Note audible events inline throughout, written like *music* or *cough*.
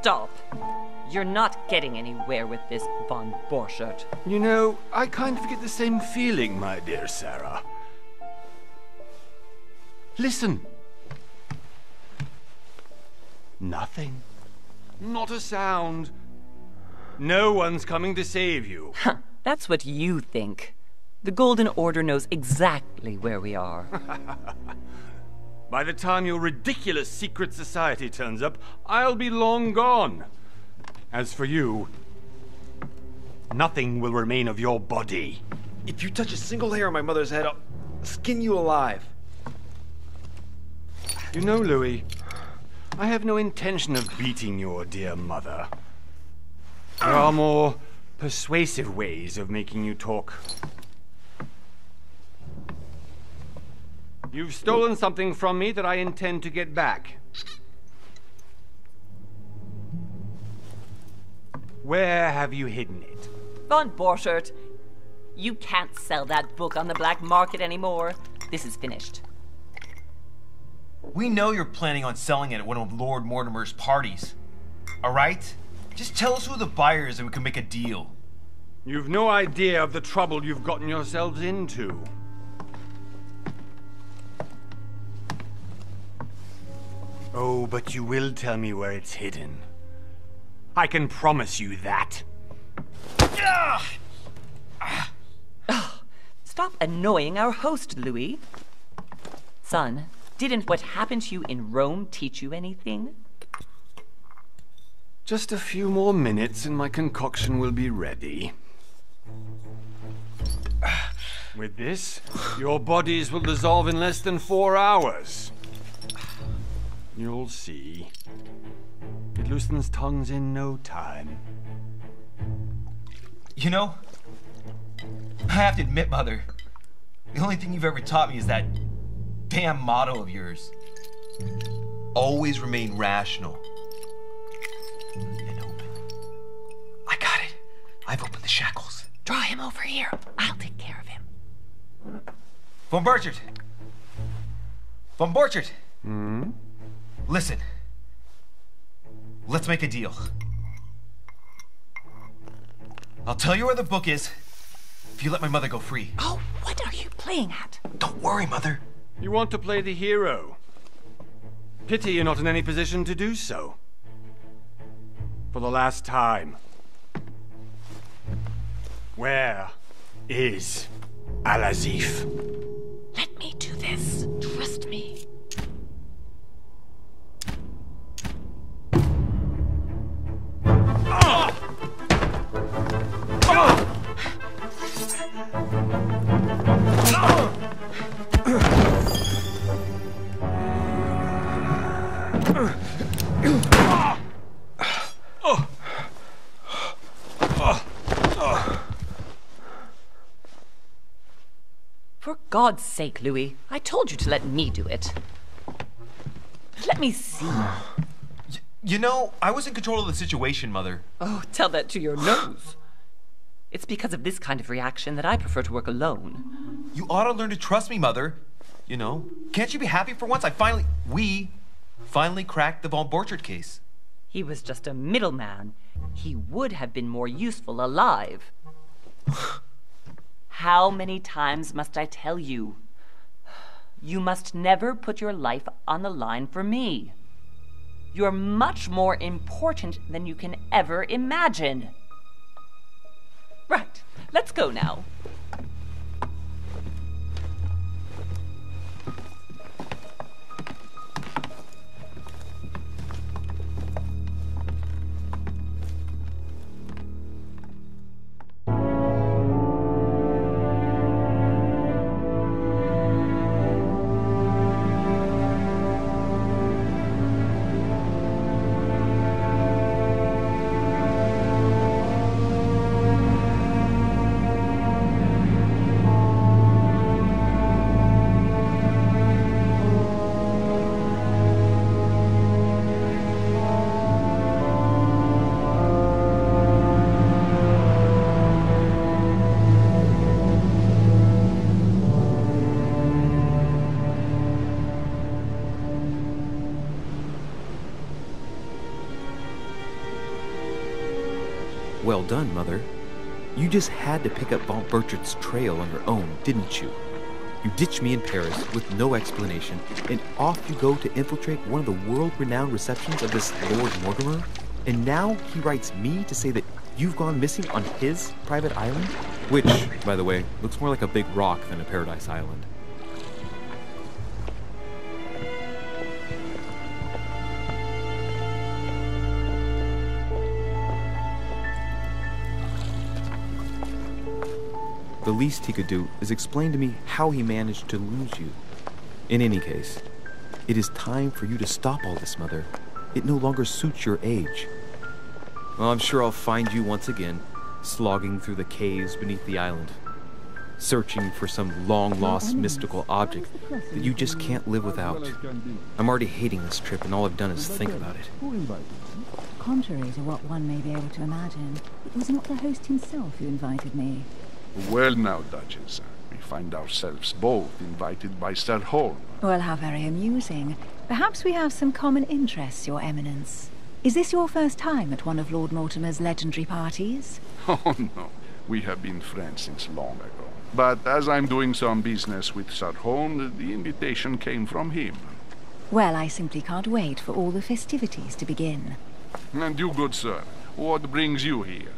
Stop. You're not getting anywhere with this, von Borchert. You know, I kind of get the same feeling, my dear Sarah. Listen. Nothing. Not a sound. No one's coming to save you. Huh, that's what you think. The Golden Order knows exactly where we are. *laughs* By the time your ridiculous secret society turns up, I'll be long gone. As for you, nothing will remain of your body. If you touch a single hair on my mother's head, I'll skin you alive. You know, Louis, I have no intention of beating your dear mother. There are more persuasive ways of making you talk. You've stolen something from me that I intend to get back. Where have you hidden it? Von Borchert, you can't sell that book on the black market anymore. This is finished. We know you're planning on selling it at one of Lord Mortimer's parties. Alright? Just tell us who the buyer is and we can make a deal. You've no idea of the trouble you've gotten yourselves into. Oh, but you will tell me where it's hidden. I can promise you that. Stop annoying our host, Louis. Son, didn't what happened to you in Rome teach you anything? Just a few more minutes and my concoction will be ready. With this, your bodies will dissolve in less than four hours. You'll see. It loosens tongues in no time. You know, I have to admit, Mother, the only thing you've ever taught me is that damn motto of yours. Always remain rational. And open. I got it. I've opened the shackles. Draw him over here. I'll take care of him. Von Borchert! Von Borchert! Hmm? Listen. Let's make a deal. I'll tell you where the book is if you let my mother go free. Oh, what are you playing at? Don't worry, Mother. You want to play the hero. Pity you're not in any position to do so. For the last time. Where is Al-Azif? Let me do this. For God's sake, Louis, I told you to let me do it. Let me see. You know, I was in control of the situation, Mother. Oh, tell that to your nose. It's because of this kind of reaction that I prefer to work alone. You ought to learn to trust me, Mother. You know, can't you be happy for once? I finally, we finally cracked the Von Borchert case. He was just a middleman. He would have been more useful alive. *sighs* How many times must I tell you? You must never put your life on the line for me. You're much more important than you can ever imagine. Right, let's go now. Done, Mother. You just had to pick up Von trail on your own, didn't you? You ditch me in Paris with no explanation, and off you go to infiltrate one of the world-renowned receptions of this Lord Mortimer? And now he writes me to say that you've gone missing on his private island? Which, by the way, looks more like a big rock than a paradise island. The least he could do is explain to me how he managed to lose you. In any case, it is time for you to stop all this, Mother. It no longer suits your age. Well, I'm sure I'll find you once again, slogging through the caves beneath the island, searching for some long lost mystical object that you just can't live without. I'm already hating this trip, and all I've done is think about it. Contrary to what one may be able to imagine, it was not the host himself who invited me. Well now, Duchess, we find ourselves both invited by Sir Horn. Well, how very amusing. Perhaps we have some common interests, Your Eminence. Is this your first time at one of Lord Mortimer's legendary parties? *laughs* Oh no, we have been friends since long ago. But as I'm doing some business with Sir Horn, the invitation came from him. Well, I simply can't wait for all the festivities to begin. And you, good sir, what brings you here?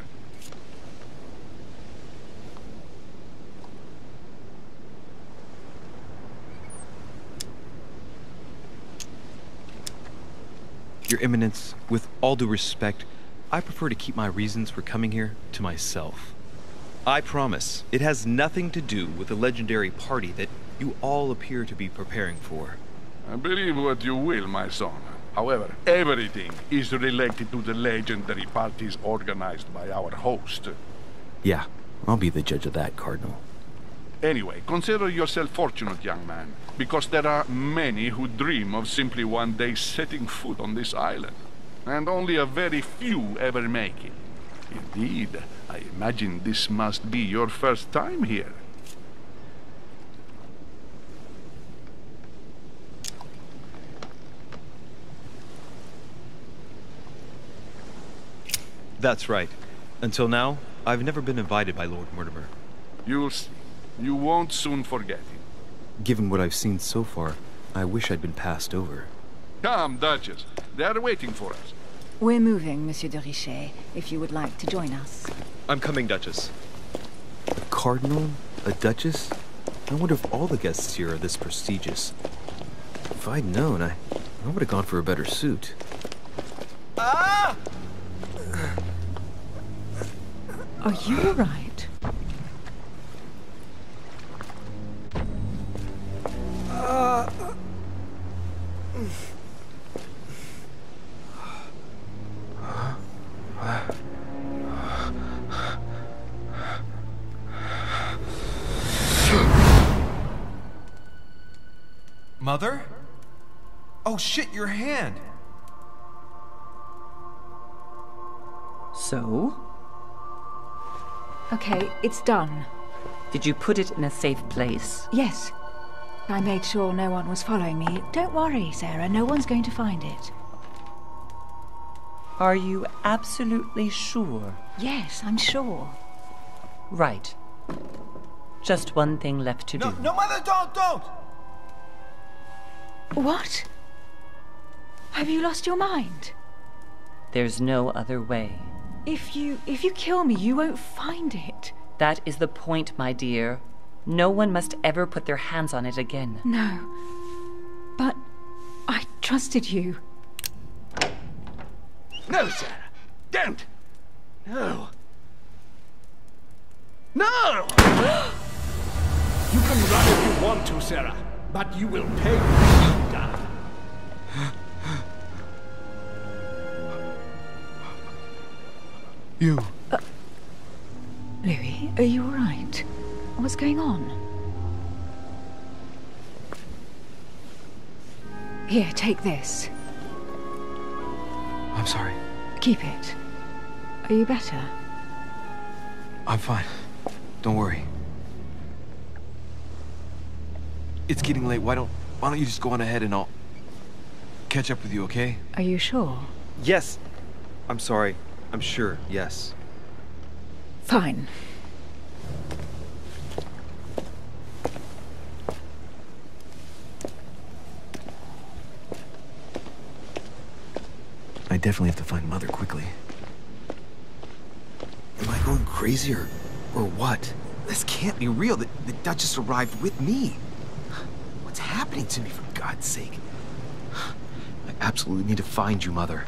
Your Eminence, with all due respect, I prefer to keep my reasons for coming here to myself. I promise, it has nothing to do with the legendary party that you all appear to be preparing for. I believe what you will, my son. However, everything is related to the legendary parties organized by our host. Yeah, I'll be the judge of that, Cardinal. Anyway, consider yourself fortunate, young man, because there are many who dream of simply one day setting foot on this island, and only a very few ever make it. Indeed, I imagine this must be your first time here. That's right. Until now, I've never been invited by Lord Mortimer. You'll see. You won't soon forget him. Given what I've seen so far, I wish I'd been passed over. Come, Duchess. They are waiting for us. We're moving, Monsieur de Richet, if you would like to join us. I'm coming, Duchess. A cardinal? A duchess? I wonder if all the guests here are this prestigious. If I'd known, I, I would have gone for a better suit. Ah! Are you all Mother? Oh shit, your hand! So? Okay, it's done. Did you put it in a safe place? Yes. I made sure no one was following me. Don't worry, Sarah, no one's going to find it. Are you absolutely sure? Yes, I'm sure. Right. Just one thing left to No, do. no, Mother, don't, don't! What? Have you lost your mind? There's no other way. If you if you kill me, you won't find it. That is the point, my dear. No one must ever put their hands on it again. No. But I trusted you. No, Sarah. Don't. No. No! *gasps* you can run if you want to, Sarah, but you will pay when you die. You. Louis, are you all right? What's going on? Here, take this. I'm sorry. Keep it. Are you better? I'm fine. Don't worry. It's getting late. Why don't why don't you just go on ahead and I'll catch up with you, okay? Are you sure? Yes. I'm sorry. I'm sure. Yes. Fine. I definitely have to find Mother quickly. Am I going crazy or, or what? This can't be real. The, the Duchess arrived with me. Happening to me, for God's sake? I absolutely need to find you, Mother.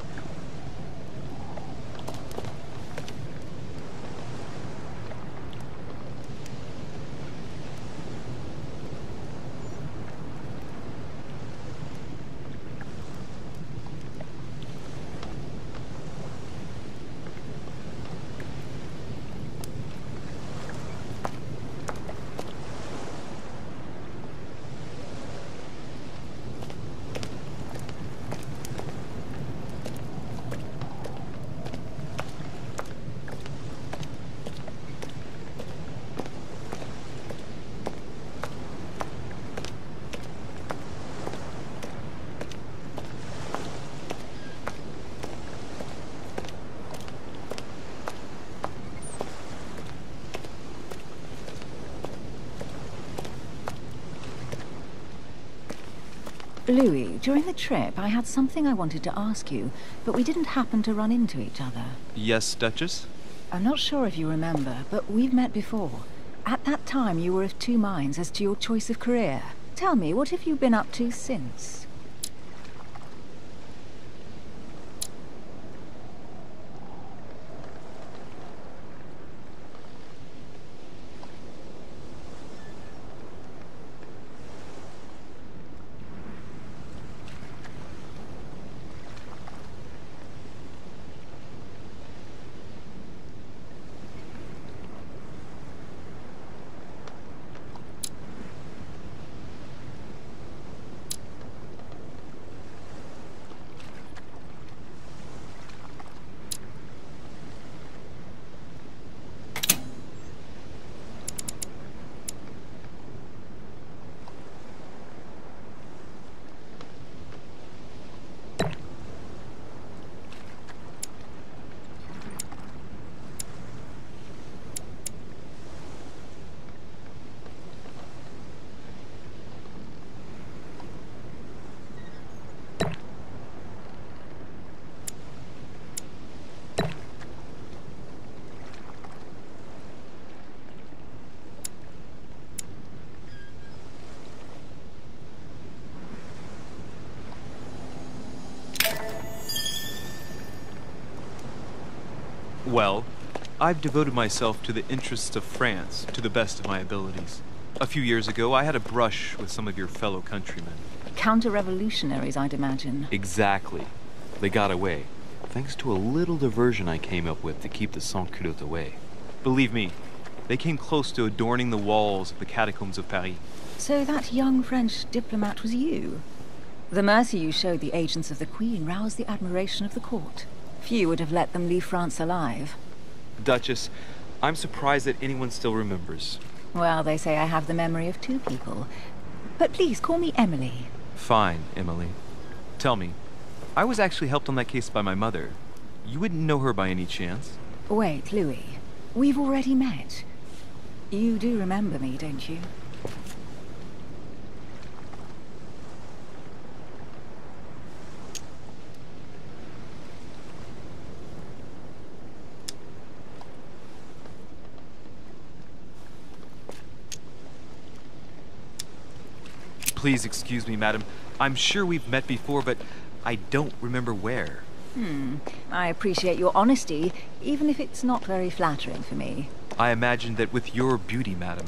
Louis, during the trip, I had something I wanted to ask you, but we didn't happen to run into each other. Yes, Duchess? I'm not sure if you remember, but we've met before. At that time, you were of two minds as to your choice of career. Tell me, what have you been up to since? Well, I've devoted myself to the interests of France to the best of my abilities. A few years ago, I had a brush with some of your fellow countrymen. Counter-revolutionaries, I'd imagine. Exactly. They got away, thanks to a little diversion I came up with to keep the sans-culottes away. Believe me, they came close to adorning the walls of the catacombs of Paris. So that young French diplomat was you? The mercy you showed the agents of the Queen roused the admiration of the court. Few would have let them leave France alive. Duchess, I'm surprised that anyone still remembers. Well, they say I have the memory of two people. But please, call me Emily. Fine, Emily. Tell me, I was actually helped on that case by my mother. You wouldn't know her by any chance? Wait, Louis. We've already met. You do remember me, don't you? Please excuse me, madam. I'm sure we've met before, but I don't remember where. Hmm. I appreciate your honesty, even if it's not very flattering for me. I imagine that with your beauty, madam,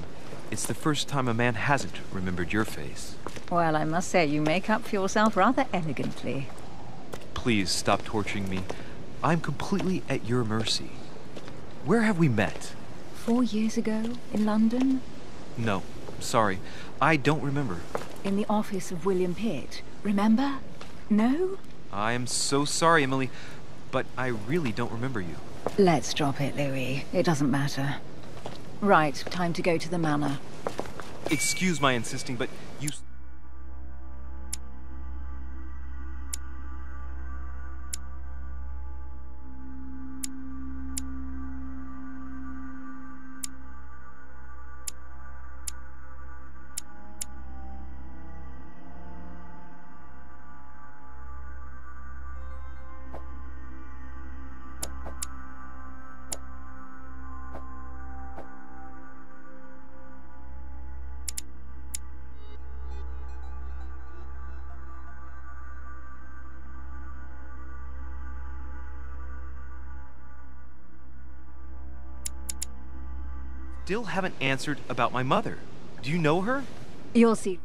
it's the first time a man hasn't remembered your face. Well, I must say you make up for yourself rather elegantly. Please stop torturing me. I'm completely at your mercy. Where have we met? Four years ago, in London? No, sorry. I don't remember. In the office of William Pitt. Remember? No? I am so sorry, Emily, but I really don't remember you. Let's drop it, Louis. It doesn't matter. Right, time to go to the manor. Excuse my insisting, but you... still haven't answered about my mother. Do you know her? You'll see.